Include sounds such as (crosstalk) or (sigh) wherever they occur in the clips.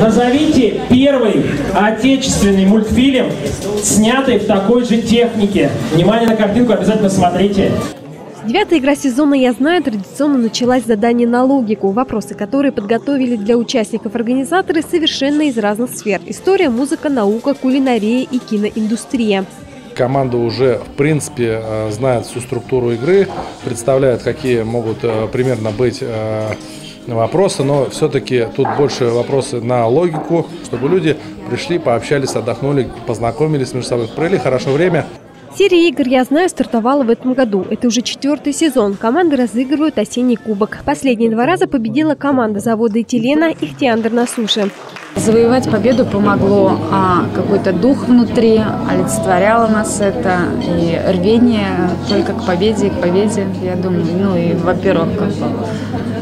Назовите первый отечественный мультфильм, снятый в такой же технике. Внимание на картинку, обязательно смотрите. Девятая игра сезона «Я знаю» традиционно началась с задания на логику. Вопросы, которые подготовили для участников организаторы, совершенно из разных сфер. История, музыка, наука, кулинария и киноиндустрия. Команда уже, в принципе, э, знает всю структуру игры, представляет, какие могут э, примерно быть вопросы, но все-таки тут больше вопросы на логику, чтобы люди пришли, пообщались, отдохнули, познакомились между собой, провели хорошо время. Серия игр «Я знаю» стартовала в этом году. Это уже четвертый сезон. Команды разыгрывают осенний кубок. Последние два раза победила команда завода «Этилена» «Ихтиандр на суше». Завоевать победу помогло а, какой-то дух внутри, олицетворяло нас это, и рвение только к победе, к победе, я думаю. Ну и, во-первых, как бы,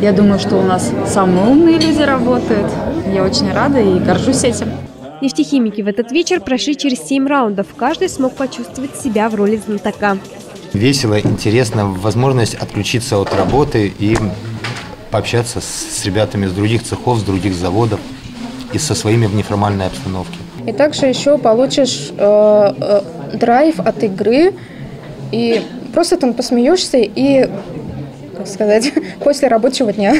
я думаю, что у нас самые умные люди работают. Я очень рада и горжусь этим. Нефтехимики в этот вечер прошли через семь раундов. Каждый смог почувствовать себя в роли знатока. Весело, интересно, возможность отключиться от работы и пообщаться с ребятами с других цехов, с других заводов и со своими в неформальной обстановке. И также еще получишь э, э, драйв от игры, и просто там посмеешься и, как сказать, (laughs) после рабочего дня.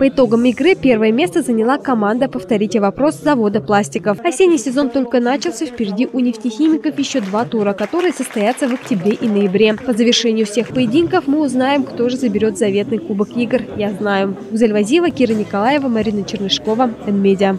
По итогам игры первое место заняла команда «Повторите вопрос» завода пластиков. Осенний сезон только начался, впереди у нефтехимиков еще два тура, которые состоятся в октябре и ноябре. По завершению всех поединков мы узнаем, кто же заберет заветный кубок игр. Я знаю. Гузель Вазива, Кира Николаева, Марина Чернышкова, Энмедиа.